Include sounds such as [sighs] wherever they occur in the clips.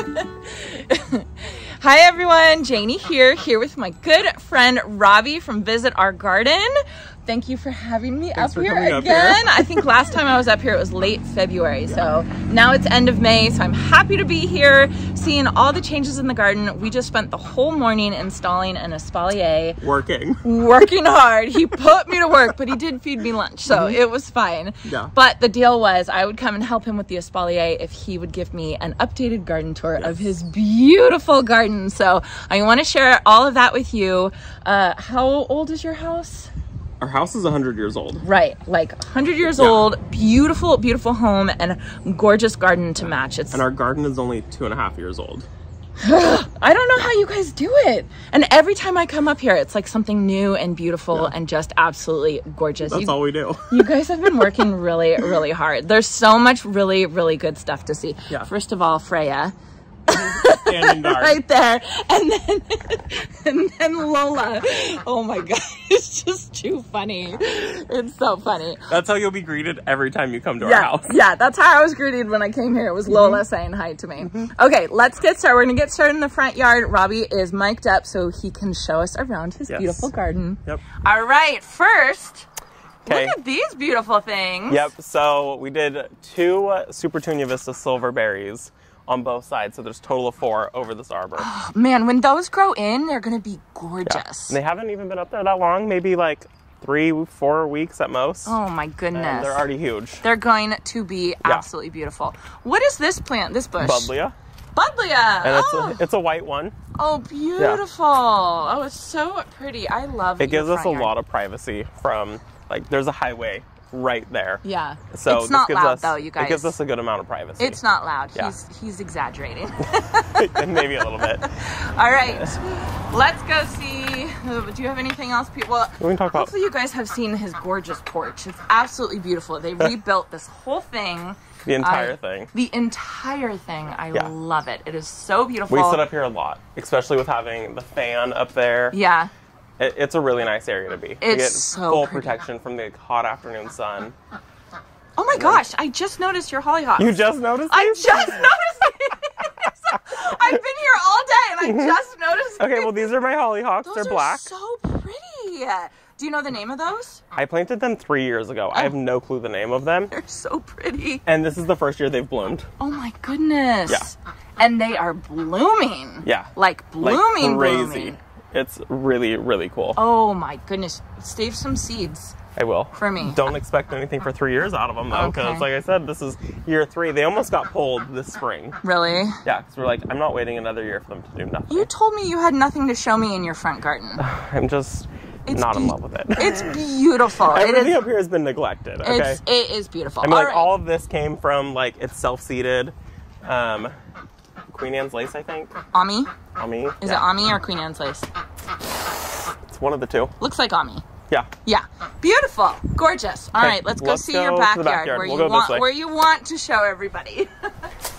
[laughs] Hi everyone, Janie here, here with my good friend Robbie from Visit Our Garden. Thank you for having me Thanks up here up again. here. I think last time I was up here it was late February, so now it's end of May, so I'm happy to be here seeing all the changes in the garden. We just spent the whole morning installing an espalier Working. working hard. He [laughs] put me to work, but he did feed me lunch, so it was fine. Yeah. But the deal was I would come and help him with the espalier if he would give me an updated garden tour of his beautiful garden. So I want to share all of that with you. Uh, how old is your house? Our house is 100 years old. Right, like 100 years Yeah. old, beautiful, beautiful home, and gorgeous garden to match. It's And our garden is only two and a half years old. [sighs] I don't know how you guys do it. And every time I come up here, it's like something new and beautiful and just absolutely gorgeous. That's You- all we do. [laughs] You guys have been working really, really hard. There's so much really, really good stuff to see. Yeah. First of all, Freya, Standing [laughs] guard. right there, and then [laughs] and then Lola. Oh my god, [laughs] it's just too funny. It's so funny. That's how you'll be greeted every time you come to our house. yeah, that's how I was greeted when I came here. It was Lola saying hi to me. Okay, let's get started. We're gonna get started in the front yard. Robbie is mic'd up so he can show us around his Yes. beautiful garden. Yep. All right, first, Okay. look at these beautiful things. Yep. So we did two uh, Supertunia Vista Silverberries on both sides. So there's a total of four over this arbor. [gasps] Man, when those grow in, they're gonna be gorgeous. And they haven't even been up there that long. Maybe like three, four weeks at most. Oh my and goodness. they're already huge. They're going to be absolutely beautiful. What is this plant, this bush? Buddleia. Buddleia. And it's, oh, a, it's a white one. oh, beautiful. Oh, it's so pretty. I love It gives us a lot of privacy from, like, there's a highway right there. Yeah. So it's not gives loud us, though, you guys. It gives us a good amount of privacy. It's not loud. Yeah. He's he's exaggerating. [laughs] [laughs] Maybe a little bit. All right, let's go see. Do you have anything else? Well, We can talk about- hopefully you guys have seen his gorgeous porch. It's absolutely beautiful. They rebuilt this whole thing. The entire I- thing. The entire thing. I Yeah. love it. It is so beautiful. We sit up here a lot, especially with having the fan up there. Yeah. It, it's a really nice area to be. It's we get so full pretty. protection from the hot afternoon sun. Oh my gosh! I just noticed your hollyhocks. You just noticed I these? just [laughs] noticed. these. [laughs] I've been here all day and I just noticed. [laughs] Okay, well these are my hollyhocks. those They're black. so pretty. Do you know the name of those? I planted them three years ago. I have Oh. no clue the name of them. They're so pretty. And this is the first year they've bloomed. Oh my goodness. Yeah. And they are blooming. Yeah. Like Like blooming, crazy. blooming. It's really, really cool. Oh my goodness. Save some seeds. I will. For me. Don't expect anything for three years out of them though, because Okay. like I said, this is year three. They almost got pulled this spring. Really? Yeah, because we're like, I'm not waiting another year for them to do nothing. You told me you had nothing to show me in your front garden. [sighs] I'm just It's not in love with it. [laughs] It's beautiful. Everything is. up here has been neglected. Okay. It's it is beautiful. I mean, like right. all of this came from like it's self-seeded. Um, Queen Anne's lace, I think. Ammi? Ammi. Is yeah. it Ammi or Queen Anne's lace? It's one of the two. Looks like Ammi. Yeah. Yeah, beautiful, gorgeous. All Okay, right, let's go let's see go your backyard, backyard. where We'll you want where you want to show everybody. [laughs]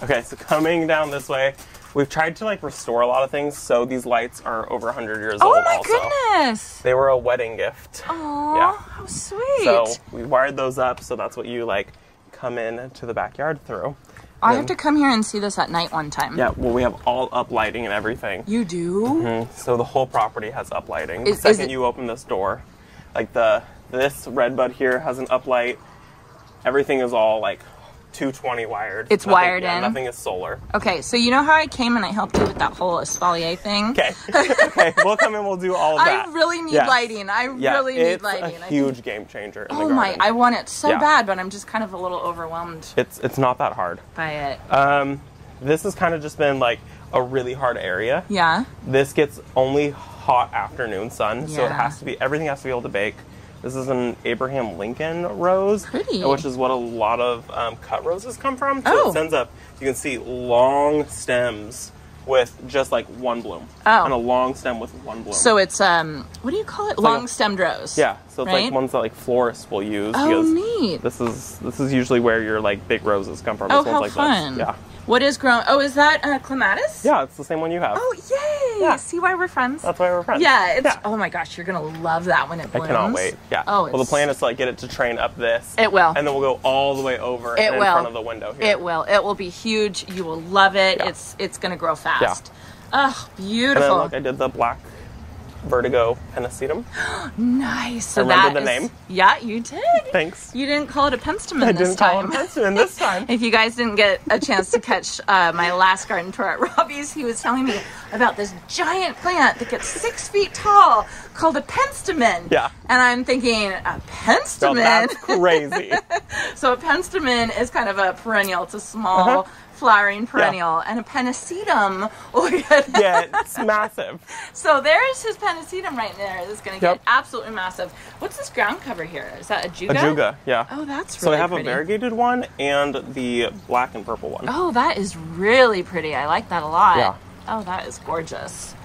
Okay, so coming down this way, we've tried to like restore a lot of things. So these lights are over 100 years oh old. Oh my also, goodness! they were a wedding gift. Oh, Yeah. how sweet! So we wired those up. So that's what you like come in to the backyard through. I have to come here and see this at night one time. Yeah. Well, we have all up lighting and everything. You do? Mhm. So the whole property has uplighting. Is- the second you open this door, like the this red bud here has an uplight. Everything is all like 220 wired. It's Nothing- wired yeah, in? Nothing is solar. Okay, so you know how I came and I helped you with that whole espalier thing? Okay. [laughs] okay. We'll come in. We'll do all of that. I really need Yes. lighting. I Yeah, really need it's lighting. a I huge think- game changer. In Oh my! I want it so Yeah. bad, but I'm just kind of a little overwhelmed It's it's not that hard. by it. Um, this has kind of just been like a really hard area. yeah. This gets only hot afternoon sun, so it has to be everything has to be able to bake. This is an Abraham Lincoln rose, Pretty. which is what a lot of um, cut roses come from. So Oh. it sends up. You can see long stems with just like one bloom, Oh. and a long stem with one bloom. So it's um, what do you call it? like a- Long stemmed rose. yeah, so it's Right? like ones that like florists will use Oh, because neat. this is this is usually where your like big roses come from. Oh, how like fun! This. Yeah. What is grown? Oh, is that uh, clematis? Yeah, it's the same one you have. Oh, yay! Yeah. See why we're friends? That's why we're friends. yeah, it's. yeah. Oh my gosh, you're gonna love that when it blooms. I cannot wait. Yeah. Oh, well, the plan is to like get it to train up this. It will. And then we'll go all the way over It and in will. front of the window here. It will. It will be huge. You will love it. Yeah. It's it's gonna grow fast. Yeah. Oh, beautiful. And then beautiful. look, I did the black vertigo pennisetum. [gasps] nice. So remember that the is- name? Yeah, you did. Thanks. You didn't call it a penstemon I this didn't time. call Hudson this [laughs] time. If you guys didn't get a chance to catch uh, my last garden tour at Robbie's, he was telling me about this giant plant that gets six feet tall called a penstemon. Yeah. And I'm thinking, a penstemon? that's [laughs] crazy. so a penstemon is kind of a perennial. It's a small Uh-huh. Flowering perennial. And a pennisetum, oh yeah. yeah, it's [laughs] massive. So there's his pennisetum right there. That's going to Yep. get absolutely massive. What's this ground cover here? Is that ajuga? A juga, yeah. Oh, that's so really I have pretty. a variegated one and the black and purple one. Oh, that is really pretty. I like that a lot. Yeah. Oh, that is gorgeous.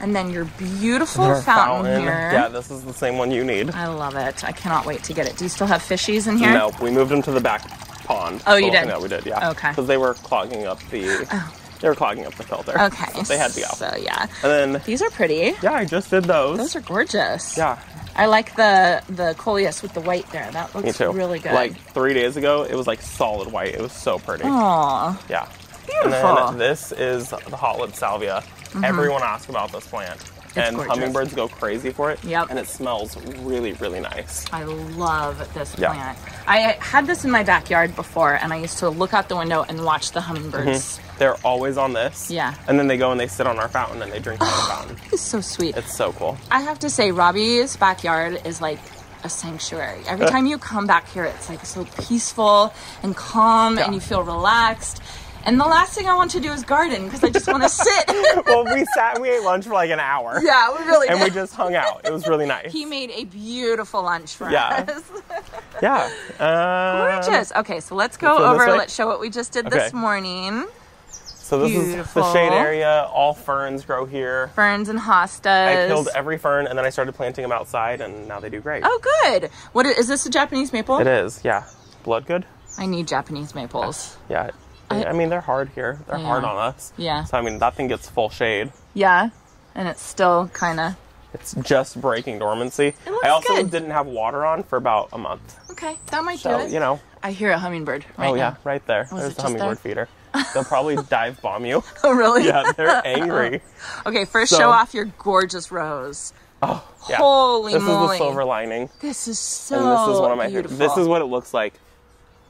And then your beautiful Our fountain, here. Yeah, this is the same one you need. I love it. I cannot wait to get it. Do you still have fishies in here? No, we moved them to the back pond. Oh, you did? that we did, yeah. Okay. Because they were clogging up the. Oh. They were clogging up the filter. Okay. So they had to go. So yeah, And then, these are pretty. yeah, I just did those. Those are gorgeous. yeah, I like the the coleus with the white there. That looks me too. really good. Like three days ago, it was like solid white. It was so pretty. Aw, Yeah. beautiful. And then this is the hot lip salvia. Mm-hmm. Everyone asks about this plant. And gorgeous. hummingbirds go crazy for it. Yep. And it smells really, really nice. I love this Yeah. plant. I had this in my backyard before, and I used to look out the window and watch the hummingbirds. Mm-hmm. They're always on this. Yeah. And then they go and they sit on our fountain and they drink from the oh, fountain. It's so sweet. It's so cool. I have to say, Robbie's backyard is like a sanctuary. Every uh. time you come back here, it's like so peaceful and calm, Yeah. and you feel relaxed. And the last thing I want to do is garden because I just want to [laughs] sit. well, we sat and we ate lunch for like an hour. yeah, we really And we just hung out. It was really [laughs] nice. He made a beautiful lunch for Yeah. us. [laughs] yeah. Um, Gorgeous. Okay, so let's go Let's over. Let's show what we just did this morning. So this is the shade area. All ferns grow here. Ferns and hostas. I killed every fern and then I started planting them outside and now they do great. Oh, good. What is this? A Japanese maple? It is, yeah. Bloodgood? I need Japanese maples. Yeah. I- I, mean, they're hard here. They're hard on us. Yeah. So, I mean, that thing gets full shade. Yeah, and it's still kind of It's just breaking dormancy. It looks I also good. didn't have water on for about a month. okay. That might So, do it. you know. I hear a hummingbird. Right oh, yeah, now. right there. Was There's the hummingbird there? feeder. [laughs] They'll probably dive bomb you. [laughs] Oh, really? Yeah, they're [laughs] angry. Okay, first So- show off your gorgeous rose. Oh, yeah. Holy this moly! is the silver lining. This is so And this is one of my beautiful. This is what it looks like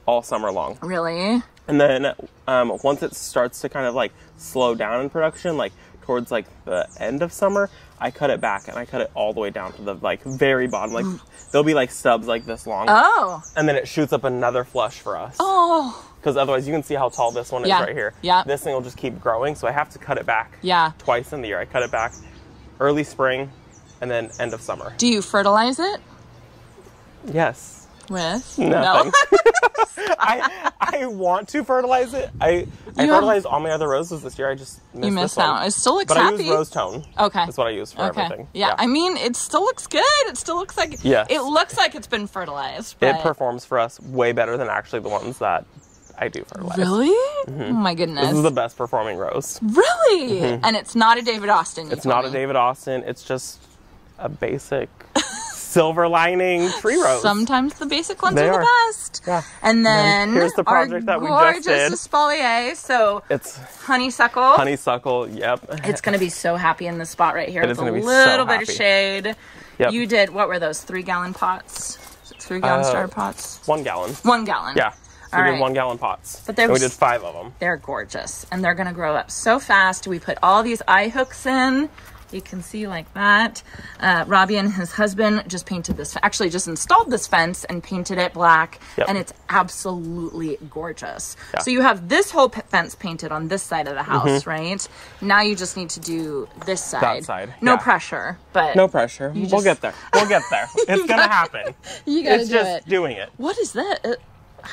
all summer long. really. And then um, once it starts to kind of like slow down in production, like towards like the end of summer, I cut it back and I cut it all the way down to the like very bottom. Like [gasps] there'll be like stubs like this long, Oh. and then it shoots up another flush for us. Oh. Because otherwise, you can see how tall this one is right here. Yeah. This thing will just keep growing, so I have to cut it back. Yeah. Twice in the year, I cut it back, early spring, and then end of summer. Do you fertilize it Yes. With? Nothing. No. [laughs] I I want to fertilize it. I I You have- fertilized all my other roses this year. I just missed you missed one. out. It still looks But I use Rose-tone. Okay. That's what I use for Okay. everything. Yeah. I mean, it still looks good. It still looks like Yes. it looks like it's been fertilized. it performs for us way better than actually the ones that I do fertilize. Really? Mm-hmm. Oh my goodness. This is the best performing rose. really? Mm-hmm. And it's not a David Austin. It's not a. David Austin. It's just a basic silver lining tree rose. Sometimes the basic ones are, are. the best. Yeah. And then here's the project that we just gorgeous did. espalier. So It's honeysuckle. honeysuckle. Yep. It's gonna be so happy in this spot right here It is a gonna be so little bit of shade. Yep. You did what were those? Three gallon pots? Three gallon Uh, starter pots? one gallon. One gallon. Yeah. So we right. did one gallon pots. But there And we did five of them. They're gorgeous and they're gonna grow up so fast. We put all these eye hooks in. You can see like that. Uh, Robbie and his husband just painted this, actually just installed this fence and painted it black, Yep. and it's absolutely gorgeous. Yeah. So you have this whole p- fence painted on this side of the house, right? Now you just need to do this side. That side, No yeah. pressure, but No pressure. You we'll get there. We'll get there. [laughs] It's gonna happen. you gotta It's do just it. doing it. What is that?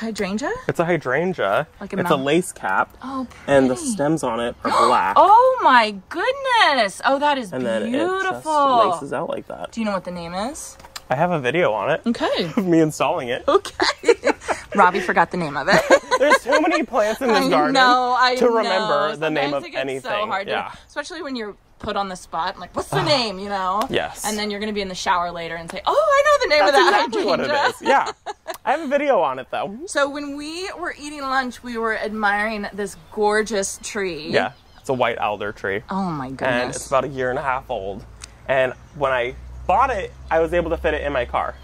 Hydrangea? It's a hydrangea. Like a it's a lace cap. Oh, and the stems on it are [gasps] black. Oh my goodness! Oh, that is beautiful. and then it just beautiful. laces out like that. Do you know what the name is? I have a video on it Okay. [laughs] of me installing it. Okay. [laughs] Robbie forgot the name of it. [laughs] There's too many plants in this I garden know, I to remember know. the name of anything. So hard yeah. to, especially when you're put on the spot. Like, what's the ah. name? You know. Yes. And then you're gonna be in the shower later and say, "Oh, I know the name That's of that exactly [laughs] what it hydrangea." is. Yeah. I have a video on it though. So when we were eating lunch, we were admiring this gorgeous tree. Yeah. It's a white alder tree. Oh my goodness. and it's about a year and a half old. And when I bought it, I was able to fit it in my car.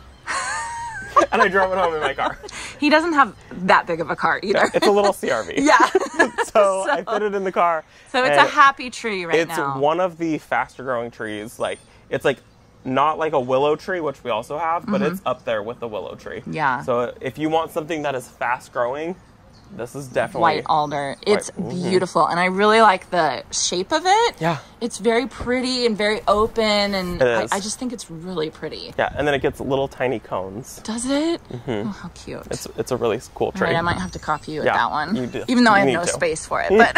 And I drove it home in my car. [laughs] he doesn't have that big of a car either. It's a little CRV. [laughs] yeah. [laughs] So, I fit it in the car. so it's a happy tree right It's now. It's one of the faster growing trees. Like it's like not like a willow tree, which we also have, but it's up there with the willow tree. Mm-hmm. Yeah. So if you want something that is fast growing, this is definitely white alder. It's mhm. beautiful, and I really like the shape of it. Yeah. It's very pretty and very open, and It I. I just think it's really pretty. Yeah, and then it gets little tiny cones. Does it? Mm -hmm. Oh, how cute. It's it's a really cool tree. right, I might have to copy you with Yeah, that one, you do. even though I have no to. space for it. [laughs] But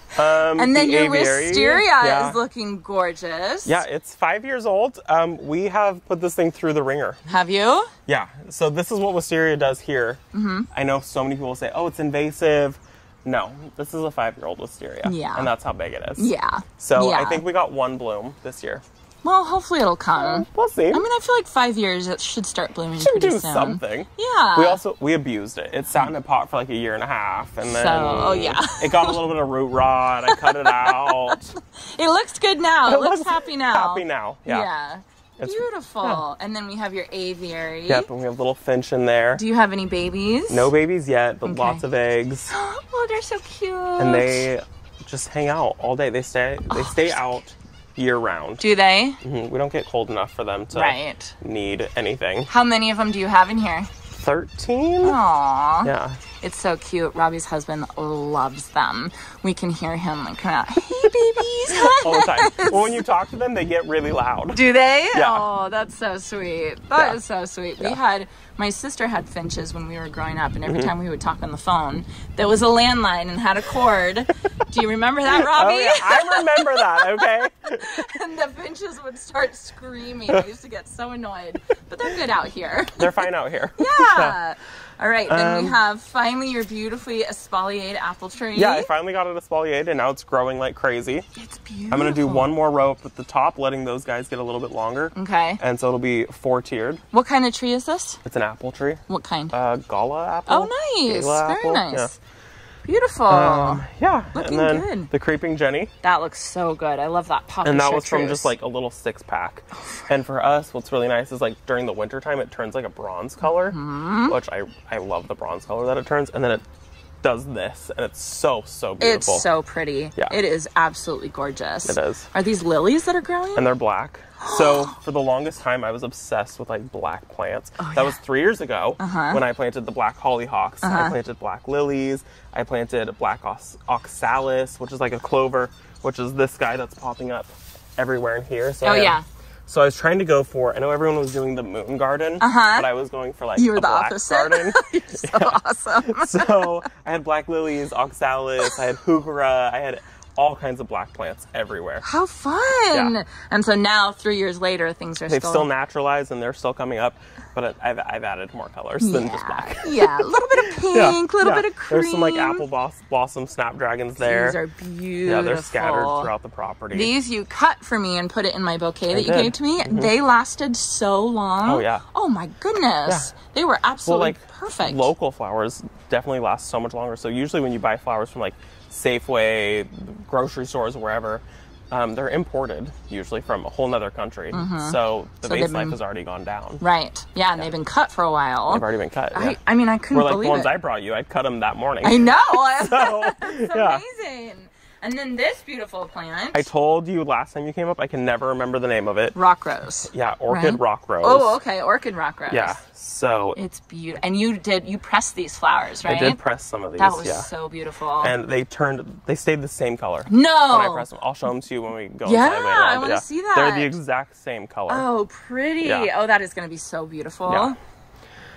[laughs] Um, and then the your aviary, wisteria yeah. is looking gorgeous. Yeah, it's five years old. Um, we have put this thing through the ringer. Have you? Yeah, so this is what wisteria does here. Mm-hmm. I know so many people say, "Oh, it's invasive." No, this is a five-year-old wisteria. Yeah. and that's how big it is. Yeah. So I think we got one bloom this year. Well, hopefully it'll come. We'll see. I mean, I feel like five years it should start blooming should do soon. something. Yeah. We also we abused it. It sat in a pot for like a year and a half, and then So, oh, yeah. [laughs] it got a little bit of root rot. I cut it out. [laughs] It looks good now. It, looks looks happy now. Happy now. Yeah. Yeah. It's- Beautiful. And then we have your aviary. Yep, and we have little finch in there. Do you have any babies? No babies yet, but Okay. lots of eggs. [gasps] Oh, they're so cute. and they just hang out all day. They stay they oh, stay out year round. Do they? Mhm, We don't get cold enough for them to Right. need anything. How many of them do you have in here? Thirteen. Aww. Yeah. It's so cute. Robbie's husband loves them. We can hear him like come out, hey babies. [laughs] All the time. [laughs] well, when you talk to them, they get really loud. Do they? Yeah. Oh, that's so sweet. That is Yeah. so sweet. We Yeah. had my sister had finches when we were growing up, and every Mm-hmm. time we would talk on the phone, there was a landline and had a cord. [laughs] Do you remember that, Robbie? Oh yeah, I remember that. Okay. and the finches would start screaming. I used to get so annoyed, but they're good out here. They're fine out here. Yeah. All right, then we Um, have finally your beautifully espaliered apple tree. Yeah, I finally got it espaliered, and now it's growing like crazy. it's beautiful. I'm gonna do one more row up at the top, letting those guys get a little bit longer, Okay. and so it'll be four tiered. What kind of tree is this? It's an apple tree, What kind? uh, gala apple. oh, nice. Gala Very apple, nice. Beautiful. Yeah. Um, yeah, Looking and then good. the creeping Jenny, that looks so good. I love that poppy and that was from just like a little six pack. Oh, and for us, what's really nice is like during the winter time, it turns like a bronze color, Mm-hmm. which I I love the bronze color that it turns, and then it does this, and it's so so beautiful. It's so pretty. Yeah. It is absolutely gorgeous. It is. Are these lilies that are growing? and they're black. So [gasps] for the longest time, I was obsessed with like black plants. that Oh, yeah. Uh-huh. was three years ago when I planted the black hollyhocks. I planted black lilies. I planted black os- oxalis, which is like a clover, which is this guy that's popping up everywhere in here. So Oh, I yeah. So I was trying to go for. I know everyone was doing the moon garden, Uh-huh. but I was going for like You were the black opposite. garden. [laughs] so [laughs] awesome. so I had black lilies, oxalis. I had [laughs] heuchera. I had all kinds of black plants everywhere. How fun! Yeah. And so now, three years later, things are They've still, still naturalized and they're still coming up, but I've, I've added more colors than just black. yeah, a little bit of [laughs] pink, a little yeah. bit of cream. There's some like apple blos- blossom snapdragons there. These are beautiful. yeah, they're scattered throughout the property. These you cut for me and put it in my bouquet that you gave to me. Mm-hmm. They lasted so long. Oh, yeah. Oh my goodness. Yeah. They were absolutely well, like perfect. local flowers definitely last so much longer. So usually when you buy flowers from like Safeway, grocery stores, wherever, um, they're imported usually from a whole nother country. So the Mm-hmm. So base they've life has already gone down. Right. Yeah, and they've been cut for a while. They've already been cut. yeah. I, I mean, I couldn't Or like the believe ones it. I brought you, I cut them that morning. I know. [laughs] [laughs] So, It's yeah. amazing. And then this beautiful plant, I told you last time you came up, I can never remember the name of it. rock rose. Yeah, orchid Right? rock rose. Oh, okay, orchid rock rose. Yeah. So It's beautiful. And you did you pressed these flowers, right? I did press some of these. That was yeah. so beautiful. and they turned. They stayed the same color. no. When I press them, I'll show them to you when we go Yeah, later. on, I wanna see that. They're the exact same color. Oh, pretty. Yeah. Oh, that is going to be so beautiful. Yeah.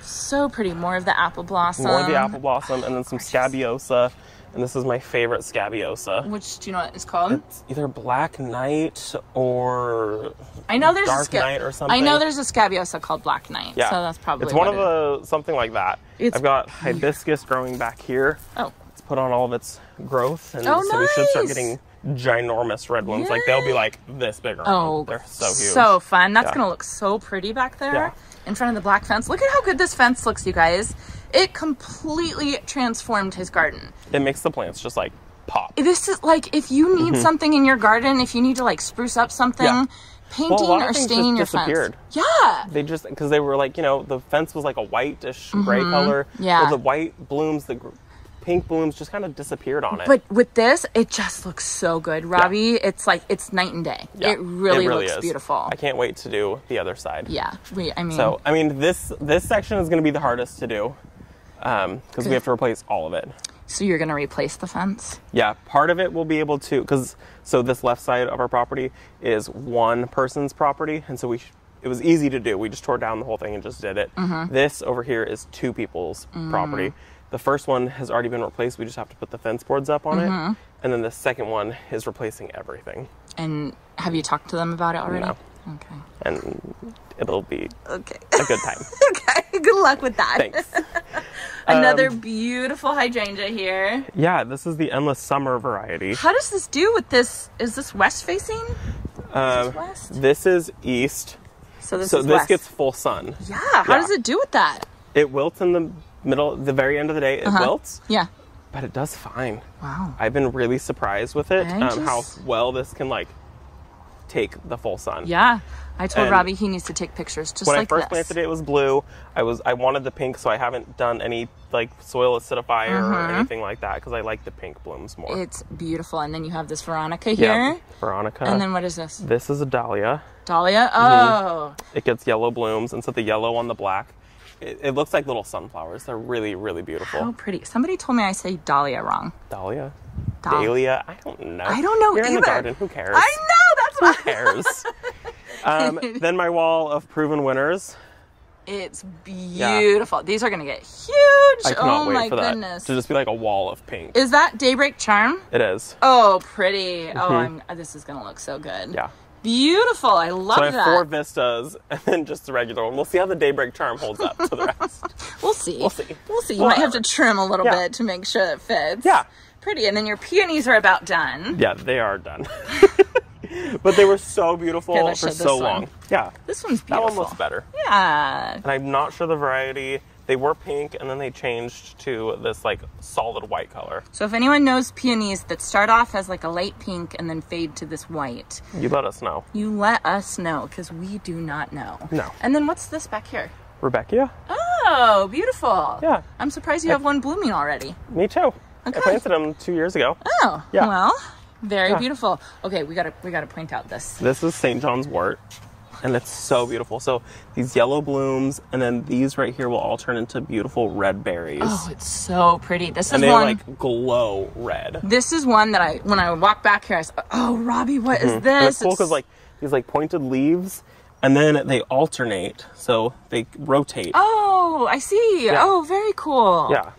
So pretty. More of the apple blossom. More of the apple blossom, and then some scabiosa, and this is my favorite scabiosa. Which do you know what it's called? It's either Black Knight or I know there's Dark a sca- Knight or something. I know there's a scabiosa called Black Knight. yeah. So that's probably it's one of it something like that. It's- I've got [sighs] hibiscus growing back here. Oh. It's put on all of its growth, and Oh, so we should start getting ginormous red blooms. Like they'll be like this big. Oh, they're so huge. So fun. That's Yeah. gonna look so pretty back there Yeah. in front of the black fence. Look at how good this fence looks, you guys. It completely transformed his garden. it makes the plants just like pop. This is like if you need something in your garden, if you need to like spruce up something, Mm-hmm. Yeah. painting Well, a lot of or staining your disappeared. fence. Yeah. they just because they were like you know the fence was like a whitish gray color. Mm-hmm. Yeah. Well, the white blooms, the gr- pink blooms just kind of disappeared on it. But with this, it just looks so good, Robbie. It's like it's night and day. Yeah, it really, looks is. beautiful. I can't wait to do the other side. yeah, we. I mean, So I mean this this section is going to be the hardest to do because we have to replace all of it. so you're gonna replace the fence? Yeah, part of it will be able to because so this left side of our property is one person's property, and so we sh- it was easy to do. We just tore down the whole thing and just did it. Mm-hmm. This over here is two people's Mm. property. The first one has already been replaced. We just have to put the fence boards up on Mm-hmm. it, and then the second one is replacing everything, And have you talked to them about it already? No. Okay. and it'll be Okay. a good time. [laughs] okay. Good luck with that. Thanks. [laughs] Another Um, beautiful hydrangea here. Yeah, this is the endless summer variety. How does this do with this? Is this west facing? Um, west? this is east, So this so is this gets full sun. yeah. How yeah. does it do with that? It wilts in the middle, the very end of the day. It Uh-huh. wilts, Yeah. but it does fine. Wow. I've been really surprised with it, um, how well this can like take the full sun. Yeah. I told And Robbie he needs to take pictures just When like I first this. planted it, it was blue. I was I wanted the pink, so I haven't done any like soil acidifier or Mhm. anything like that because I like the pink blooms more. It's beautiful. And then you have this Veronica yeah, here. Veronica. And then what is this? this is a dahlia. Dahlia? Oh. It gets yellow blooms, and so the yellow on the black, it, it looks like little sunflowers. They're really really beautiful. How pretty. Somebody told me I say Dahlia wrong. Dahlia, Dahlia. dahlia. I don't know. I don't know You're in the garden. Who cares? I know. Who cares? [laughs] um, [laughs] then my wall of proven winners. It's beautiful. These are going to get huge. I cannot oh wait my for that goodness. to just be like a wall of pink. Is that Daybreak Charm? it is. Oh, pretty. Oh, I'm, this is going to look so good. Mm-hmm. Yeah. Beautiful. I love So I have that. four vistas [laughs] and then just the regular one. We'll see how the daybreak charm holds up to the rest. We'll see. We'll see. We'll see. You might have to trim a little Yeah. bit to make sure it fits. Yeah. Pretty. And then your peonies are about done. yeah, they are done. [laughs] but they were so beautiful Here, for so one. long. Yeah. This one's beautiful. That one looks better. Yeah. And I'm not sure the variety. They were pink and then they changed to this like solid white color. So if anyone knows peonies that start off as like a light pink and then fade to this white, You let us know. you let us know because we do not know. No. And then what's this back here? Rebecca? Oh, beautiful. Yeah. I'm surprised you have one blooming already. Me too. Okay. I planted them two years ago. Oh, Yeah. well, very Yeah. beautiful. Okay, we gotta we gotta point out this. This is St. John's wort, and it's so beautiful. So these yellow blooms, and then these right here will all turn into beautiful red berries, Oh, it's so pretty. This is and they one. like glow red. this is one that I when I walk back here, I said, "Oh, Robbie, what is mm-hmm. And this?" it's cool because like these like pointed leaves, and then they alternate, so they rotate. Oh, I see. Yeah. Oh, very cool. Yeah,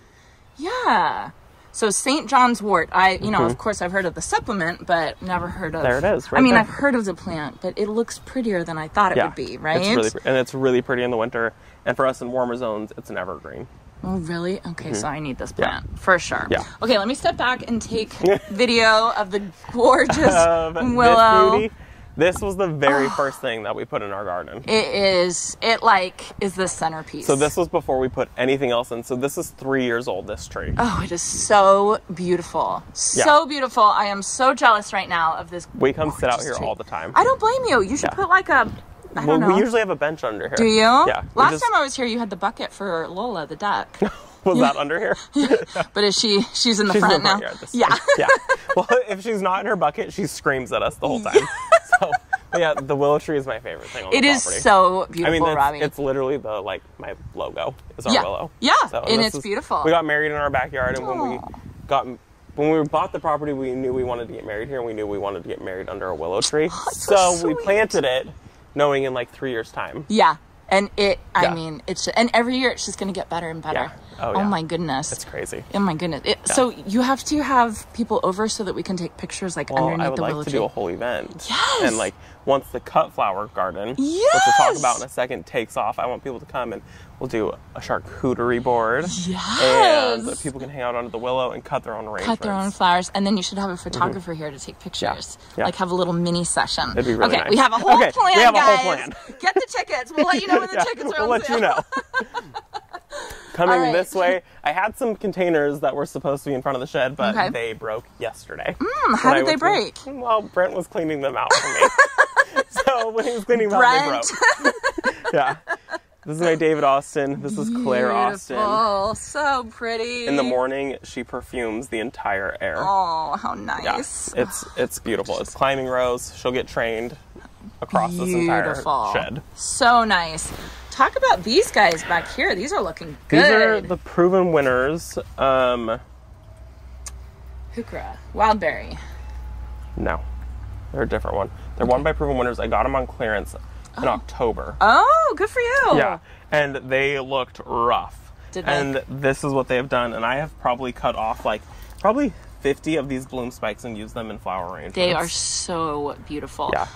Yeah. So St. John's wort, I you know, of course I've heard of the supplement, but never heard of Mm-hmm. There it is, I mean, there. I've heard of the plant, but it looks prettier than I thought it yeah. would be, right? It's really pre- and it's really pretty in the winter, and for us in warmer zones, it's an evergreen. Oh, really? Okay, so I need this plant for sure. Yeah. Okay, let me step back and take [laughs] video of the gorgeous [laughs] Of willow. This, was the very ah. first thing that we put in our garden. It is. It like is the centerpiece. So this was before we put anything else in. So this is three years old. This tree. Oh, it is so beautiful. So Yeah. beautiful. I am so jealous right now of this. We come sit out here tree. all the time. I don't blame you. You should Yeah. put like a. I well, know. we usually have a bench under here. Do you? Yeah. Last just- time I was here, you had the bucket for Lola, the duck. [laughs] was that under here. [laughs] but is she? She's in the She's in front the front now. yeah. yeah. [laughs] Well, if she's not in her bucket, she screams at us the whole time. [laughs] so, yeah, the willow tree is my favorite thing on It the is so I beautiful, mean, it's, Robbie. it's literally the like my logo is our Yeah. willow. Yeah, and this it's is- beautiful. We got married in our backyard, and when we got when we bought the property, we knew we wanted to get married here, and we knew we wanted to get married under a willow tree. [gasps] Oh, so so we planted it, knowing in like three years' time. Yeah. And it, I Yeah. mean, it's and every year it's just going to get better and better. Yeah. Oh, oh, yeah. my goodness. It's crazy. Oh my goodness. It, So you have to have people over so that we can take pictures like Well, underneath I would the like willow to tree. do a whole event. Yes! And like once the cut flower garden, which we'll talk about in a second, takes off, I want people to come and we'll do a charcuterie board. Yes! And people can hang out under the willow and cut their own arrangements. Cut their own flowers, and then you should have a mm-hmm. photographer here to take pictures. Yeah. Like have a little mini session. It'd be really okay, nice. we have a whole Okay, plan, we have a guys. whole plan. Get the tickets. We'll let you know when the [laughs] Yeah, tickets are we'll on let sale. you know. [laughs] Coming right. this way, I had some containers that were supposed to be in front of the shed, but Okay. they broke yesterday. Hmm, how did they went to- break? [laughs] well, Brent was cleaning them out for me. [laughs] so when he was cleaning them out, they broke. [laughs] yeah. This is my David Austin. This is Claire Austin. Beautiful. So pretty. In the morning, she perfumes the entire air. Oh, how nice! Yeah, it's it's beautiful. It's climbing rose. She'll get trained across this entire Beautiful. shed. So nice. Talk about these guys back here. These are looking good. These are the proven winners. Um, Heuchera, Wildberry. no, they're a different one. They're won by proven winners. I got them on clearance in October. Oh, good for you. Yeah, and they looked rough. Did they? and this is what they have done. And I have probably cut off like probably 50 of these bloom spikes and used them in flower arrangements. They are so beautiful. Yeah.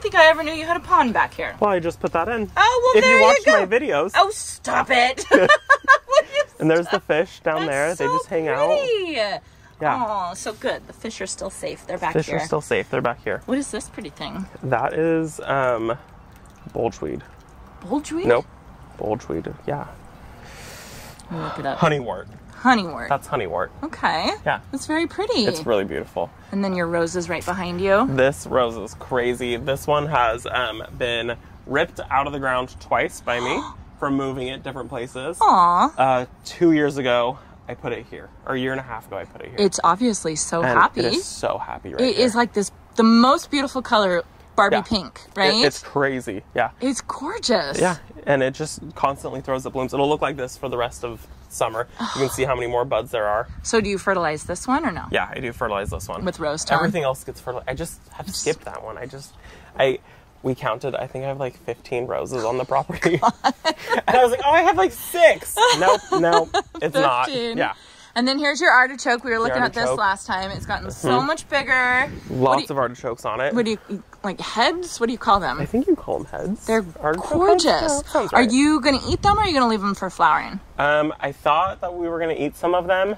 I don't think I ever knew you had a pond back here. Well, I just put that in. Oh, well, if there you you watch my videos, Oh, stop it. [laughs] [laughs] And there's the fish down there. That's They just hang out. pretty. Yeah, Oh, so good. The fish are still safe. They're back fish here. are still safe. They're back here. What is this pretty thing? That is um, bulgeweed. Bulgeweed? Nope, bulgeweed. Yeah, Look it up. honeywort. Honeywort. That's honeywort. okay. Yeah. It's very pretty. It's really beautiful. and then your roses right behind you. This rose is crazy. This one has um, been ripped out of the ground twice by me [gasps] from moving it different places. Aw. Uh, two years ago, I put it here, or a year and a half ago, I put it here. It's obviously so and happy. It is so happy right It here. is like this the most beautiful color Barbie Yeah. pink, It- right? it's crazy. Yeah. It's gorgeous. Yeah, and it just constantly throws up blooms. It'll look like this for the rest of summer. You can [sighs] see how many more buds there are. So do you fertilize this one or no? Yeah, I do fertilize this one With rose? Everything else gets fertilized. I just have skipped that one. I just, I, we counted. I think I have like 15 roses on the property, [laughs] [laughs] and I was like, oh, I have like six. [laughs] Nope, no, it's not. Yeah, And then here's your artichoke. We were looking at this. Mm-hmm. last time. It's gotten so much bigger. Lots you- of artichokes on it. What do you like heads? What do you call them? I think you call them heads. They're Artichoke gorgeous. Yeah, sounds Are you going to eat them or are you going to leave them for flowering? Um, I thought that we were gonna eat some of them,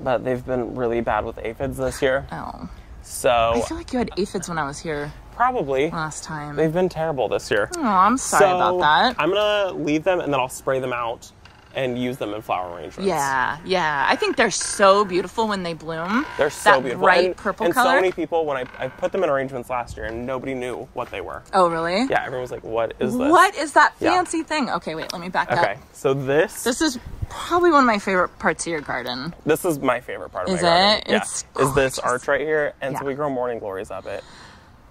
but they've been really bad with aphids this year. Oh. So I feel like you had aphids when I was here probably last time. they've been terrible this year. oh, I'm sorry so about that. I'm gonna leave them and then I'll spray them out and use them in flower arrangements. yeah, yeah. I think they're so beautiful when they bloom. They're so that beautiful. bright and, purple and color. so many people when I, I put them in arrangements last year and nobody knew what they were. oh, really? Yeah, everyone was like, "What is this?" What is that Yeah. fancy thing? Okay, wait, let me back Okay, up. Okay. So this This is probably one of my favorite parts of your garden. this is my favorite part of Is my garden. it? Yeah, It's is this arch right here, and so we grow morning glories up it.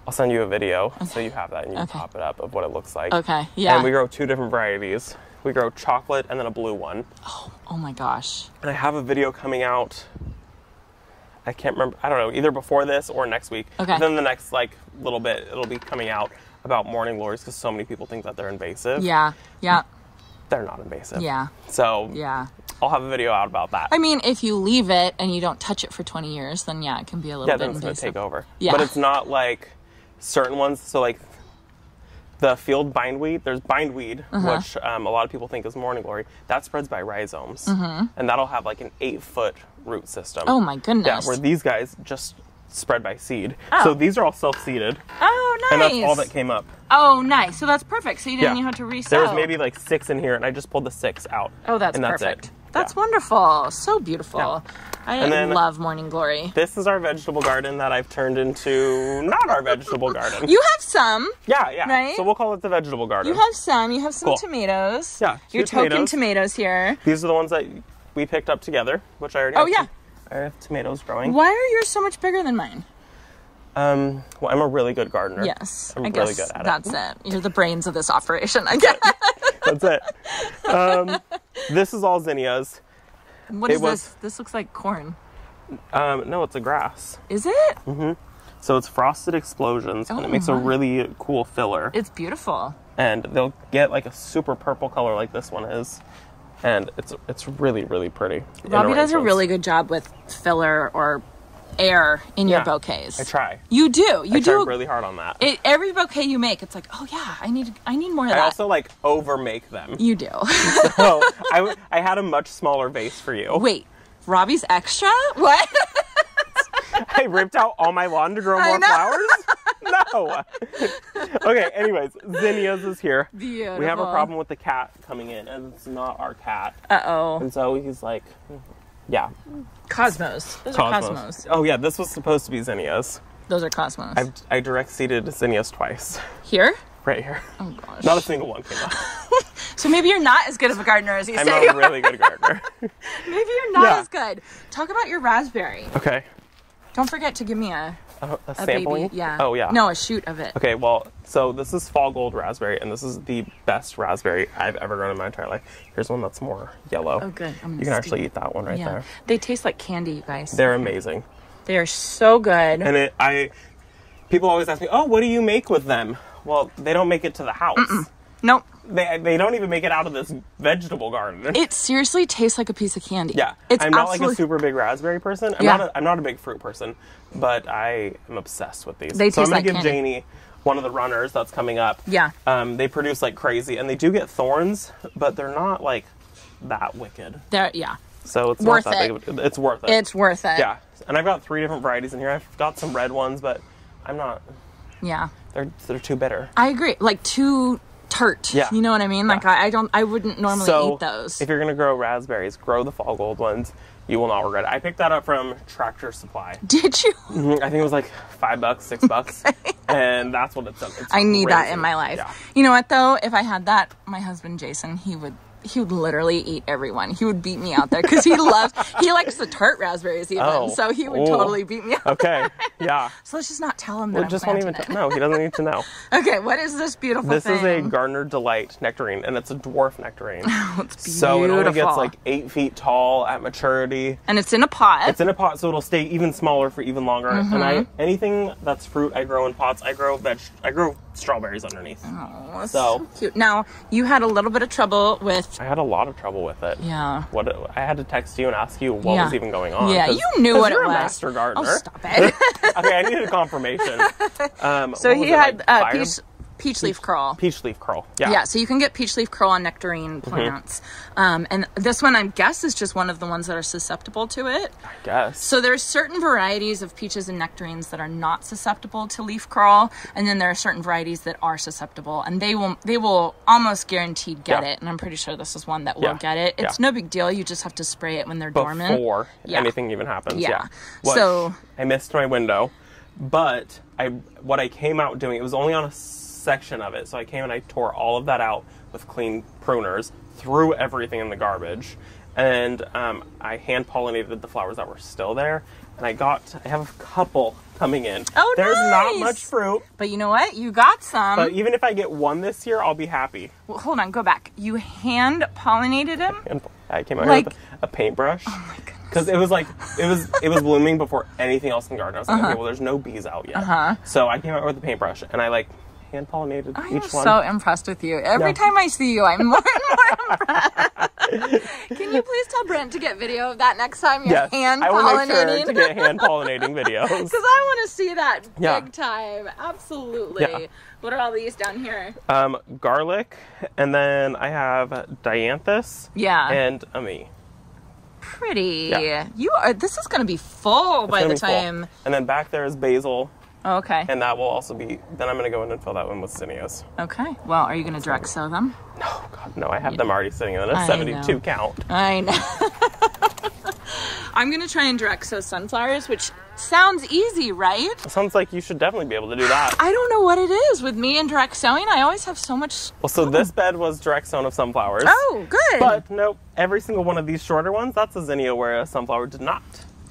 I'll send you a video so you have that and you can pop it up of what it looks like. Okay, yeah. And we grow two different varieties. We grow chocolate and then a blue one. Oh oh my gosh. And I have a video coming out. I can't remember. I don't know either before this or next week. Okay. Then the next like little bit, it'll be coming out about morning glories because so many people think that they're invasive. Yeah, yeah, They're not invasive. yeah, So yeah. I'll have a video out about that. I mean, if you leave it and you don't touch it for 20 years, then yeah, it can be a little yeah, bit then it's gonna invasive. take over. Yeah. But it's not like certain ones. So like the field bindweed, there's bindweed, Uh-huh. which um, a lot of people think is morning glory. That spreads by rhizomes, and that'll have like an eight foot root system. Oh my goodness. Yeah, where these guys just spread by seed. Oh. So these are all self seeded, oh, nice. and that's all that came up. Oh, nice. So that's perfect. So you didn't Yeah. even have to resell. There was maybe like six in here, and I just pulled the six out. Oh, that's, and that's perfect. It. That's Yeah. wonderful. So beautiful. Yeah. I love Morning Glory. This is our vegetable garden that I've turned into not our vegetable garden. You have some. yeah, yeah. Right? So we'll call it the vegetable garden. You have some. You have some Cool. tomatoes. Yeah, Your token tomatoes. tomatoes here. These are the ones that we picked up together, which I already. Oh, yeah. I have tomatoes growing. Why are yours so much bigger than mine? Um, well, I'm a really good gardener. Yes, I'm I really guess good at it. that's it. You're the brains of this operation. I guess. That's it. Um, this is all zinnias. What It is was- this? This looks like corn. Um, no, it's a grass. Is it? Mhm. So it's frosted explosions, and Oh it makes a really cool filler. It's beautiful. and they'll get like a super purple color like this one is, and it's it's really really pretty. Robbie does a really good job with filler or air in your Yeah, bouquets. I try. You do. You do. I try do. really hard on that. it, every bouquet you make, it's like, oh yeah, I need, I need more of I that. also like over make them. you do. [laughs] so I, I had a much smaller vase for you. Wait, Robbie's extra? What? [laughs] I ripped out all my lawn to grow more flowers. [laughs] no. okay. Anyways, zinnias is here. Beautiful. We have a problem with the cat coming in, and it's not our cat, Uh oh. and so he's like, yeah, Cosmos. Those are Cosmos. cosmos. Oh yeah, this was supposed to be zinnias. Those are cosmos. I've I direct seeded zinnias twice, Here? right here. Oh gosh. Not a single one came up. [laughs] so maybe you're not as good of a gardener as you say. I'm say. you a really good [laughs] gardener. Maybe you're not Yeah. as good. Talk about your raspberry. okay. Don't forget to give me a, A, a sampling. baby. Yeah. Oh yeah. No, a shoot of it. Okay, well, so this is fall gold raspberry, and this is the best raspberry I've ever grown in my entire life. Here's one that's more yellow. Oh, good. I'm You can actually scoop. eat that one right Yeah. there. They taste like candy, you guys. They're amazing. They are so good. And it, I, people always ask me, "Oh, what do you make with them?" Well, they don't make it to the house. nope. They they don't even make it out of this vegetable garden. [laughs] It seriously tastes like a piece of candy. yeah, It's I'm not absolutely, like a super big raspberry person. I'm Yeah. not. A, I'm not a big fruit person, but I am obsessed with these. They so I'm gonna like give candy. Janie one of the runners that's coming up. Yeah. Um, they produce like crazy, and they do get thorns, but they're not like that wicked. They're, yeah. So it's Worth it. big. Of, it's worth it. It's worth it. yeah, and I've got three different varieties in here. I've got some red ones, but I'm not. Yeah. They're they're too bitter. I agree. Like too tart. Yeah. You know what I mean? Like. I, I don't I wouldn't normally so eat those. if you're gonna grow raspberries, grow the fall gold ones. You will not regret it. I picked that up from Tractor Supply. [laughs] Did you? Mhm, I think it was like five bucks, six bucks, [laughs] and that's what it's. it's I need that in my life. Yeah. You know what though? If I had that, my husband Jason, he would he would literally eat everyone. He would beat me out there because he [laughs] loves he likes the tart raspberries even. Oh. So he would Ooh. totally beat me out. Okay. Yeah. [laughs] So let's just not tell him that Well, just won't even. T- no, he doesn't need to know. [laughs] Okay, what is this beautiful This is a thing? Garden Delight nectarine, and it's a dwarf nectarine. Oh, it's beautiful. so it only gets like eight feet tall at maturity. and it's in a pot. It's in a pot, so it'll stay even smaller for even longer. And I Mm-hmm. anything that's fruit, I grow in pots. I grow veg. I grow strawberries underneath. Oh, so- so cute. Now you had a little bit of trouble with I had a lot of trouble with it. yeah. What I had to text you and ask you what Yeah. was even going on. Yeah, you knew what you're it a was. master gardener. Oh, stop it. [laughs] okay, I needed a confirmation. [laughs] Um, so he had like uh, fire- peach leaf curl. peach leaf curl. Yeah. Yeah, so you can get peach leaf curl on nectarine Mm-hmm. plants. Um, and this one, I guess, is just one of the ones that are susceptible to it. I guess. So there's certain varieties of peaches and nectarines that are not susceptible to leaf curl, and then there are certain varieties that are susceptible, and they will they will almost guaranteed get Yeah. it. And I'm pretty sure this is one that will Yeah. get it. It's Yeah. no big deal. You just have to spray it when they're dormant. before anything even happens. Yeah. Yeah. So- I missed my window, but I what I came out doing it was only on a section of it, so I came and I tore all of that out with clean pruners, threw everything in the garbage, and um, I hand pollinated the flowers that were still there. And I got I have a couple coming in. Oh, There's not much fruit, But you know what? You got some. but even if I get one this year, I'll be happy. Well, hold on, go back. You hand pollinated them. And I came out Like- here with a, a paintbrush. Oh my goodness. Because it was like it was it was blooming before anything else in the garden. I was like, okay, well, there's no bees out yet. Uh-huh. So I came out with a paintbrush and I like hand pollinated I am one. so impressed with you. Every Yeah. time I see you, I'm more and more [laughs] impressed. Can you please tell Brent to get video of that next time you're yes, hand I will make sure pollinating? to get hand pollinating videos. [laughs] Because I want to see that Yeah. big time. Absolutely. Yeah. What are all these down here? Um, garlic, and then I have dianthus Yeah. and ammi. Pretty. Yeah. You are. This is going to be full by the be full. time. And then back there is basil, Oh, okay. and that will also be. Then I'm gonna go in and fill that one with zinnias. Okay. Well, are you going to direct sow them? Oh God, no! I have them already sitting in a I 72 know. count. I know. [laughs] I'm going to try and direct sow sunflowers, which sounds easy, right? Sounds like you should definitely be able to do that. I don't know what it is with me and direct sowing. I always have so much. Well, so this bed was direct sown of sunflowers. Oh, good. But nope, every single one of these shorter ones, that's a zinnia where a sunflower did not.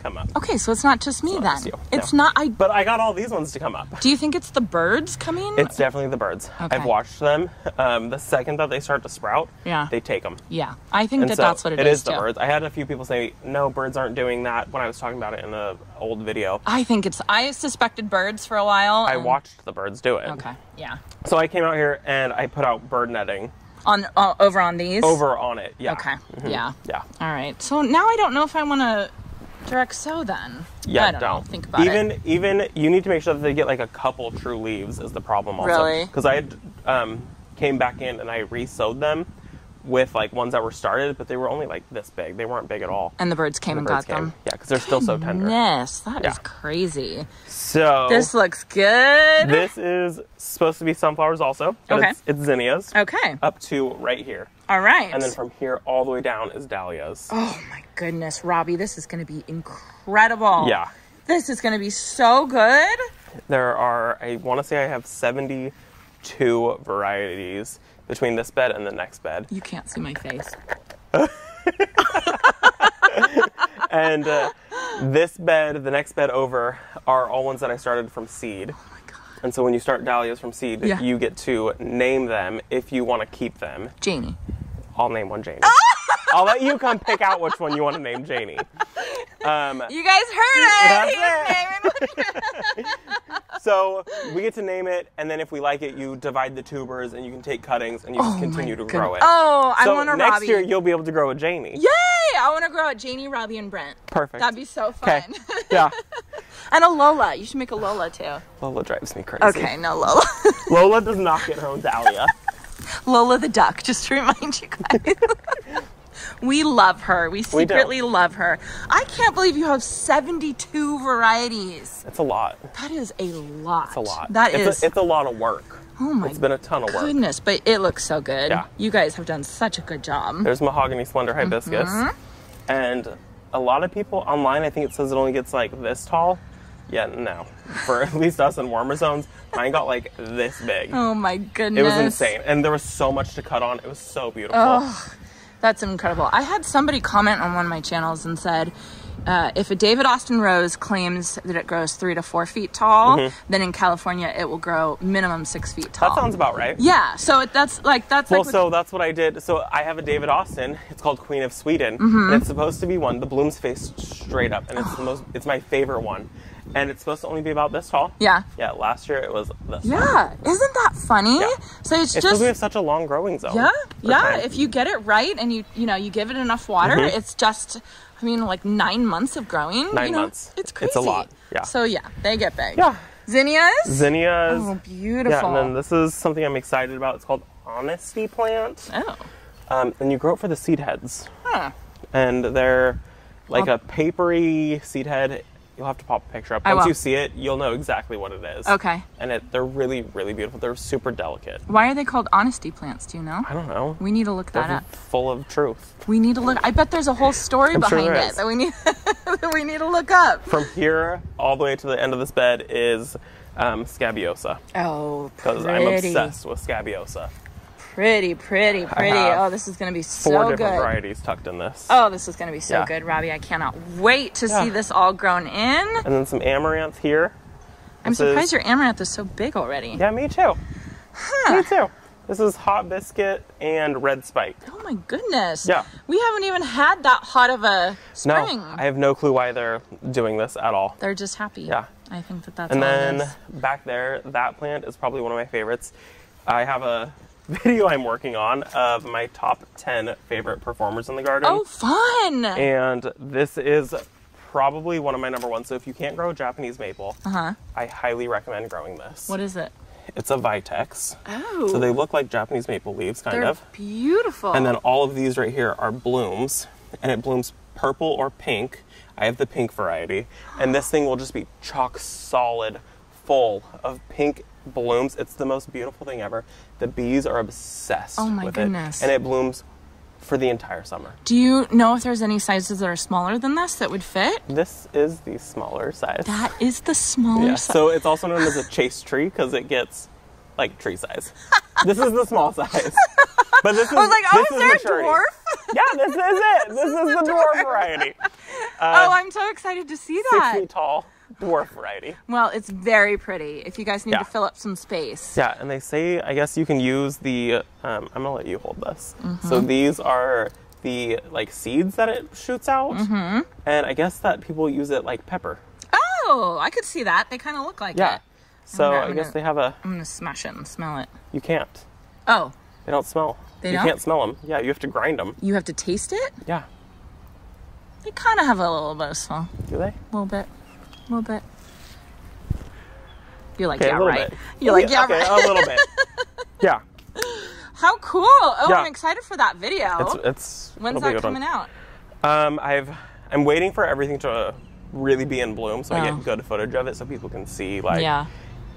Come up. Okay, so it's not just me not then. just It's no. not. I. But I got all these ones to come up. Do you think it's the birds coming? It's definitely the birds. Okay. I've watched them. Um, the second that they start to sprout, Yeah. they take them. yeah, I think And that so that's what it is too. the birds. I had a few people say, no, birds aren't doing that when I was talking about it in the old video. I think it's. I suspected birds for a while. I and- watched the birds do it. Okay. Yeah. So I came out here and I put out bird netting On uh, over on these. over on it. Yeah. Okay. Mhm. Yeah. Yeah. All right. So now I don't know if I want to direct sow then. Yeah, I don't, know. Think about even it. even even you need to make sure that they get like a couple true leaves is the problem also. Really? Because I um, came back in and I re-sowed them with like ones that were started, but they were only like this big. They weren't big at all. And the birds came and birds got came. them. Yeah, because they're still so tender. Yes, that is Yeah. crazy. So This looks good. this is supposed to be sunflowers also. Okay. It's, it's zinnias okay. up to right here, All right. and then from here all the way down is dahlias. oh my goodness, Robbie, this is going to be incredible. Yeah. This is going to be so good. There are, I want to say I have 72 varieties between this bed and the next bed. You can't see my face. [laughs] And uh, this bed, the next bed over, are all ones that I started from seed. Oh my god. And so when you start dahlias from seed, Yeah. you get to name them if you want to keep them. Janie. I'll name one Janie. [laughs] I'll let you come pick out which one you want to name Janie. Um, You guys heard it. That's He was naming- so we get to name it, and then if we like it, you divide the tubers, and you can take cuttings, and you Oh just my continue to goodness. grow it. Oh, I so want a next Robbie. year you'll be able to grow a Janie. Yay! I want to grow a Janie, Robbie, and Brent. Perfect. That'd be so fun. yeah. [laughs] and a Lola. You should make a Lola too. Lola drives me crazy. Okay, no Lola. Lola [laughs] does not get her own dahlia. Lola the duck, just to remind you guys. We love her. We secretly love her. I can't believe you have 72 varieties. That's a lot. That is a lot. It's a lot. That it's is. A, it's a lot of work. oh my It's been a ton of work. goodness, but it looks so good. Yeah. You guys have done such a good job. There's mahogany splendor hibiscus, Mm-hmm. and a lot of people online. I think it says it only gets like this tall. Yeah, no. For at least us in warmer zones, mine got like this big. Oh my goodness. It was insane, and there was so much to cut on. It was so beautiful. Oh. That's incredible. I had somebody comment on one of my channels and said, uh, if a David Austin rose claims that it grows three to four feet tall, then in California it will grow minimum six feet tall. Mm-hmm. that sounds about right. Yeah, so it, that's like that's Well, like so that's what I did. So I have a David Austin. It's called Queen of Sweden, Mm-hmm. and it's supposed to be one. The blooms face straight up, and it's [gasps] the most. It's my favorite one, and it's supposed to only be about this tall. yeah, Yeah. Last year it was this. tall. yeah. Isn't that funny? Yeah. So it's, It's just we have such a long growing zone. yeah, yeah. time. If you get it right and you you know you give it enough water, Mhm. it's just. I mean, like nine months of growing. Nine you know, months. It's crazy. It's a lot, yeah. So yeah, they get big. Yeah. Zinnias. Zinnias. Oh, beautiful. Yeah, and then this is something I'm excited about. It's called Honesty Plant, oh. um, and you grow it for the seed heads, Huh. and they're like a papery seed head. You'll have to pop a picture up. I Once will. you see it, you'll know exactly what it is. Okay. And it, they're really, really beautiful. They're super delicate. Why are they called honesty plants? Do you know? I don't know. We need to look that They're up. full of truth. We need to look. I bet there's a whole story I'm behind there it that we need that [laughs] we need to look up. From here all the way to the end of this bed is um, scabiosa Oh, because I'm obsessed with scabiosa. Pretty, pretty, pretty. Oh, this is gonna be so Four good. different varieties tucked in this. Oh, this is gonna be so Yeah. good, Robbie. I cannot wait to Yeah. see this all grown in. And then some amaranth here. I'm This is- surprised your amaranth is so big already. Yeah, me too. Me too. This is hot biscuit and red spike. Oh my goodness. Yeah. We haven't even had that hot of a spring. No. I have no clue why they're doing this at all. They're just happy. Yeah. I think that that's And then is. back there, that plant is probably one of my favorites. I have a video I'm working on of my top 10 favorite performers in the garden. Oh, fun. And this is probably one of my number ones. So if you can't grow Japanese maple, Uh huh. I highly recommend growing this. What is it? It's a vitex. Oh. So they look like Japanese maple leaves, kind They're of. beautiful. And then all of these right here are blooms, and it blooms purple or pink. I have the pink variety, and this thing will just be chock solid, full of pink blooms. It's the most beautiful thing ever. The bees are obsessed Oh my with goodness. it, and it blooms for the entire summer. Do you know if there's any sizes that are smaller than this that would fit? This is the smaller size. That is the smaller yeah. size. So it's also known as a chaste tree because it gets like tree size. [laughs] this is the small size. But this is I was like, oh, this is there a dwarf? Yeah, this is it. [laughs] This, is, the dwarf, dwarf. variety. oh, uh, I'm so excited to see that. Six feet tall dwarf variety. Well, it's very pretty. If you guys need Yeah. to fill up some space. Yeah, and they say I guess you can use the. Um, I'm gonna let you hold this. Mm-hmm. So these are the like seeds that it shoots out, mm-hmm. and I guess that people use it like pepper. Oh, I could see that. They kind of look like Yeah. it. So gonna- I guess gonna- they have a. I'm gonna smash it and smell it. You can't. Oh, They don't smell. They you don't? can't smell them. Yeah, you have to grind them. you have to taste it. Yeah. They kind of have a little bit of smell. Do they? A little bit. A little bit. You're like, Okay, yeah, right. bit. You're like, yeah, okay, right. a little bit. [laughs] Yeah. How cool! Oh, Yeah. I'm excited for that video. It's it's. When's it'll be a that good one. coming out? Um, I've I'm waiting for everything to really be in bloom so I Oh. get good footage of it so people can see like yeah,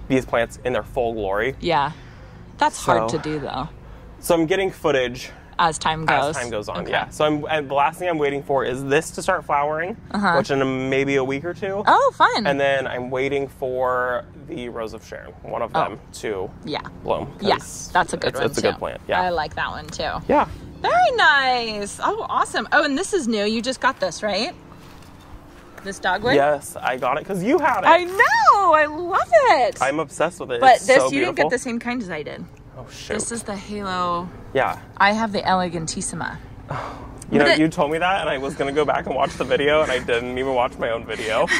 these plants in their full glory. yeah. That's hard to do though, So I'm getting footage as time goes. as time goes on. Okay. Yeah. So I'm and the last thing I'm waiting for is this to start flowering, Uh-huh. which in a, maybe a week or two. Oh, fun. And then I'm waiting for the rose of Sharon, one of them, to yeah. bloom. Yes, that's a good it's, one It's a good plant. Yeah. I like that one too. yeah. Very nice. Oh, awesome. Oh, and this is new. You just got this, right? This dogwood? Yes, I got it because you had it. I know. I love it. I'm obsessed with it. but It's this, so you didn't get the same kind as I did. Oh shoot. This is the Halo. yeah. I have the Elegantissima. [sighs] You know, you told me that, and I was gonna go back and watch the video, and I didn't even watch my own video. [laughs]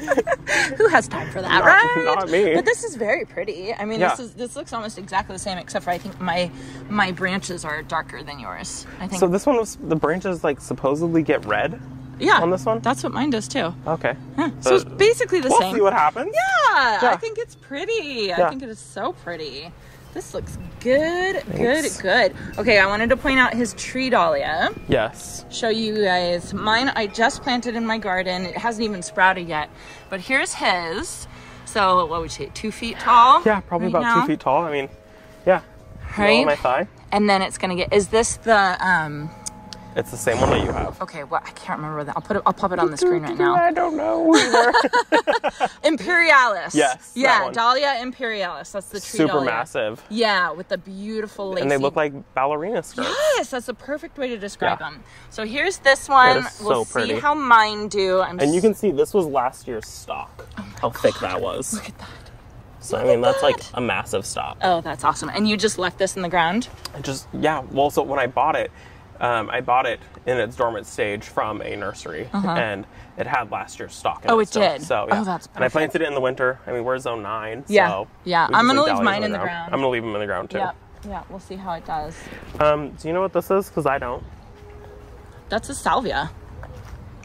[laughs] Who has time for that, Not- right? not me. But this is very pretty. I mean, this is this looks almost exactly the same, except for I think my my branches are darker than yours. I think. so this one was the branches like supposedly get red. yeah, on this one? That's what mine does too. Okay. So uh, it's basically the we'll same. see what happens. Yeah, I think it's pretty. I think it is so pretty. This looks good, Thanks. good, good. Okay, I wanted to point out his tree dahlia. Yes. Show you guys. Mine I just planted in my garden. It hasn't even sprouted yet. But here's his. So what would you say, two feet tall? Yeah, probably right about now? two feet tall. I mean, yeah. Right? my thigh. And then it's gonna get. Is this the um? It's the same one that you have. Okay, what I can't remember that. I'll put it. I'll pop it on the screen right now. I don't know. either. [laughs] Imperialis. Yes, that Yeah, one. Dahlia imperialis. That's the tree Super dahlia. massive. Yeah, with the beautiful lacy. And they look like ballerina skirts. Yes, that's the perfect way to describe Yeah. them. So here's this one. is we'll so see how mine do. I'm And you can see this was last year's stalk. Oh how thick that was. look at that. So I mean at that's like a massive stalk. Oh, that's awesome. And you just left this in the ground? It just yeah. Well, so when I bought it, um, I bought it in its dormant stage from a nursery, and it had last year's stalk. In Uh-huh. Oh, it still. did? So Oh, yeah. that's And I planted it in the winter. I mean, we're zone nine. Yeah. So Yeah. I'm gonna leave leave mine in the ground. I'm gonna leave them in the ground too. Yeah. Yeah, we'll see how it does. Um, do you know what this is? Because I don't. That's a salvia,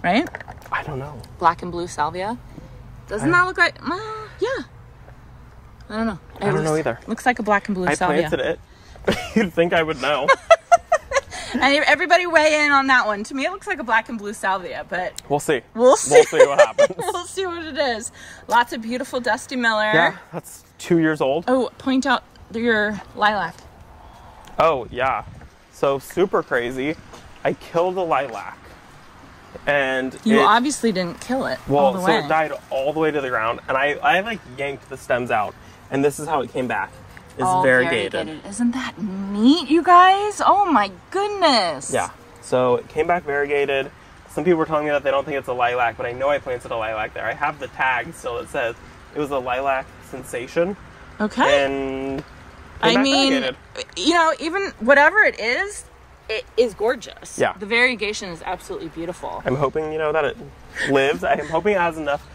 right? I don't know. Black and blue salvia. Doesn't I- that look like? Uh, yeah. I don't know. It I don't know either. Looks like a black and blue salvia. I salvia. planted it. [laughs] You'd think I would know. [laughs] And everybody weigh in on that one. To me, it looks like a black and blue salvia, but We'll see. we'll see. We'll see what happens. [laughs] we'll see what it is. Lots of beautiful Dusty Miller. yeah, that's two years old. Oh, point out your lilac. Oh yeah. So super crazy. I killed a lilac, and You it, obviously didn't kill it well, all the so way. it died all the way to the ground, and I I like yanked the stems out, and this is how it came back. It's All variegated. Isn't that neat, you guys? Oh my goodness. Yeah. So it came back variegated. Some people were telling me that they don't think it's a lilac, but I know I planted a lilac there. I have the tag still that says it was a lilac sensation, Okay. and I mean, variegated. you know, even whatever it is, it is gorgeous. Yeah. The variegation is absolutely beautiful. I'm hoping you know that it lives. I'm hoping it has enough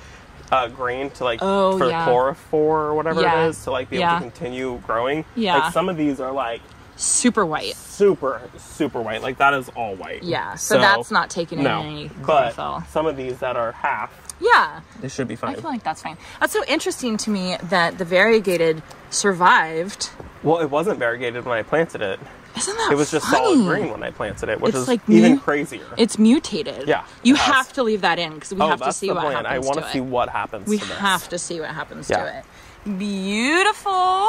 uh, grain to like Oh, for yeah. chlorophore or whatever Yeah. it is to like be Yeah. able to continue growing. Yeah. Like some of these are like Super white. super super white. Like that is all white. Yeah. So, that's not taking in no. any But chlorophyll. some of these that are half, Yeah. they should be fine. I feel like that's fine. That's so interesting to me that the variegated survived. Well, it wasn't variegated when I planted it. Isn't that It was just funny? solid green when I planted it, which It's is like even mu- crazier. It's mutated. Yeah, You has. have to leave that in because we oh, have to see what plan. I want to see what happens. we to this. have to see what happens Yeah. to it. Beautiful.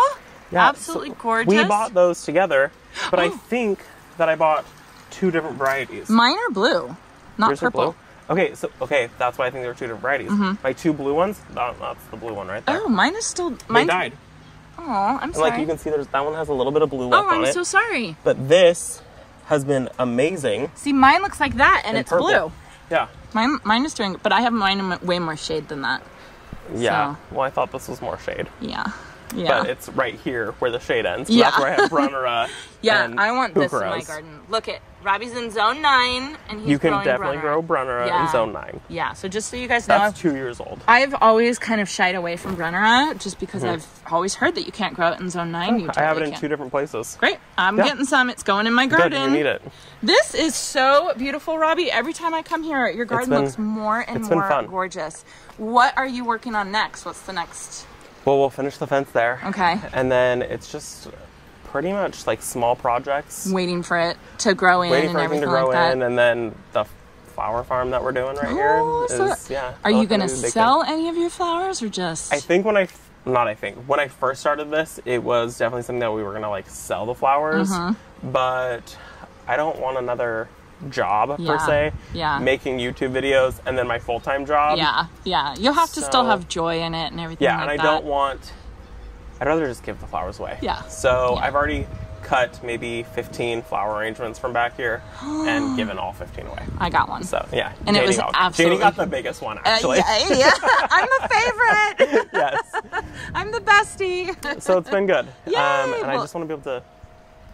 Yeah, Absolutely so gorgeous. We bought those together, but I Oh. think that I bought two different varieties. Mine are blue, not Yours are purple. Okay, so okay, that's why I think there were two different varieties. Mm-hmm. My two blue ones, that, that's the blue one right there. Oh, mine is still. they Mine, died. Oh, I'm And like you can see, there's that one has a little bit of blue oh, I'm it. so sorry. but this has been amazing. See, mine looks like that, and in it's purple. blue. Yeah. Mine, mine is doing, but I have mine in way more shade than that. Yeah. So- Well, I thought this was more shade, Yeah, yeah, but it's right here where the shade ends. So Yeah. That's where I have [laughs] Brunnera. yeah. and I want this in my garden. Look at Robbie's in zone nine, and he's You can definitely Brunner. grow Brunnera Yeah. in zone nine. Yeah. So just so you guys know, That's two years old. I've always kind of shied away from Brunnera just because I've always heard that you can't grow it in zone nine. You Mm-hmm. I have it in can't. two different places. Great. I'm Yeah. getting some. It's going in my Good, garden. you need it. This is so beautiful, Robbie. Every time I come here, your garden been- looks more and more gorgeous. What are you working on next? What's the next? Well, we'll finish the fence there. Okay. And then it's just pretty much like small projects. Waiting for it to grow in waiting and for everything everything to grow like in, and then the flower farm that we're doing right Oh, here so yeah. Are you gonna to be a big sell thing. any of your flowers or just? I think when I not I think when I first started this, it was definitely something that we were gonna like sell the flowers, Mm-hmm. but I don't want another job Yeah, per se. yeah. Making YouTube videos and then my full time job. yeah, yeah. You'll have to still have joy in it and everything. Yeah, like and I that. don't want. I'd rather just give the flowers away. Yeah. So Yeah. I've already cut maybe 15 flower arrangements from back here and [gasps] given all 15 away. I got one. So yeah, And it was got, absolutely- Janie got the biggest one Uh, actually. yeah, yeah. [laughs] I'm the favorite. [laughs] yes. I'm the bestie. So it's been good. [laughs] um, Yay! and I just want to be able to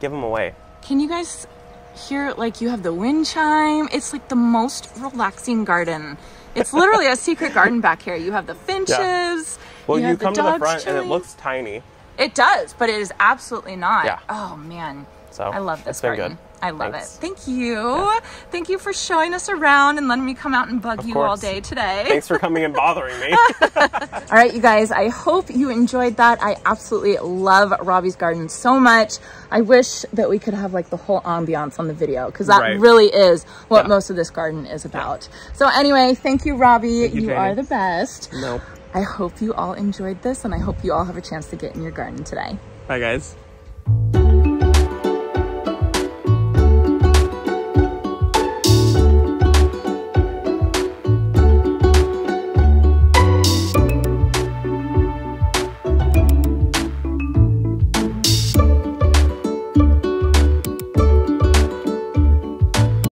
give them away. Can you guys hear like you have the wind chime? It's like the most relaxing garden. It's literally a secret garden back here. You have the finches. Well, you, have come to the front and it looks tiny. It does, but it is absolutely not. Yeah. Oh man. So I love this garden. good. I love Thanks. it. Thank you. Thank you for showing us around and letting me come out and bug you all day today. Thanks for coming and bothering me. [laughs] [laughs] All right, you guys, I hope you enjoyed that. I absolutely love Robbie's garden so much. I wish that we could have like the whole ambiance on the video because that Right. really is what Yeah. most of this garden is about. So anyway, thank you, Robbie. you, you are the best. no. I hope you all enjoyed this and I hope you all have a chance to get in your garden today. Bye, guys.